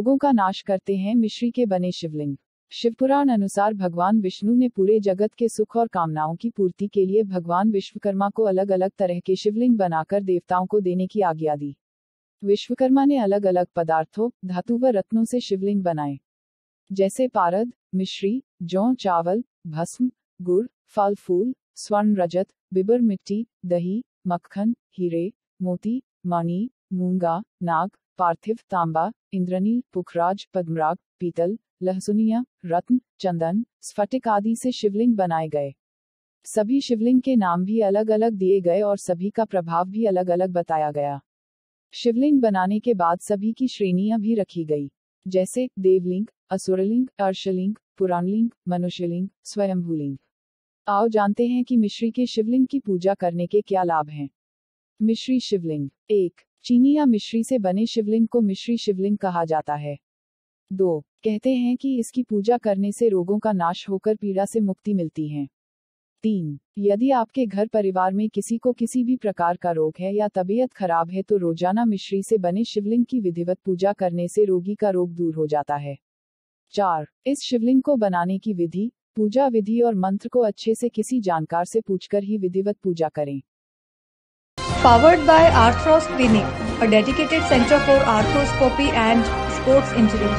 रोगों का नाश करते हैं मिश्री के बने शिवलिंग। शिवपुराण अनुसार भगवान विष्णु ने पूरे जगत के सुख और कामनाओं की पूर्ति के लिए भगवान विश्वकर्मा को अलग अलग तरह के शिवलिंग बनाकर देवताओं को देने की आज्ञा दी। विश्वकर्मा ने अलग अलग पदार्थों, धातु व रत्नों से शिवलिंग बनाए। जैसे पारद मिश्री जौ, चावल, भस्म, गुड़, फल, फूल, स्वर्ण रजत, बिबर मिट्टी, दही, मक्खन, हीरे, मोती, मणि, मूँगा, नाग पार्थिव, तांबा, इंद्रनील, पुखराज, पद्मराग, पीतल, लहसुनिया, रत्न, चंदन, स्फटिक आदि से शिवलिंग बनाए गए। सभी शिवलिंग के नाम भी अलग अलग दिए गए और सभी का प्रभाव भी अलग अलग बताया गया। शिवलिंग बनाने के बाद सभी की श्रेणियाँ भी रखी गई, जैसे देवलिंग, असुरलिंग, अर्शलिंग, पुराणलिंग, मनुष्यलिंग, स्वयंभूलिंग। आओ जानते हैं कि मिश्री के शिवलिंग की पूजा करने के क्या लाभ हैं। मिश्री शिवलिंग, एक चीनी या मिश्री से बने शिवलिंग को मिश्री शिवलिंग कहा जाता है। दो, कहते हैं कि इसकी पूजा करने से रोगों का नाश होकर पीड़ा से मुक्ति मिलती है। तीन, यदि आपके घर परिवार में किसी को किसी भी प्रकार का रोग है या तबीयत खराब है तो रोज़ाना मिश्री से बने शिवलिंग की विधिवत पूजा करने से रोगी का रोग दूर हो जाता है। चार, इस शिवलिंग को बनाने की विधि, पूजा विधि और मंत्र को अच्छे से किसी जानकार से पूछकर ही विधिवत पूजा करें। Powered by Arthros Clinic, a dedicated center for arthroscopy and sports injuries.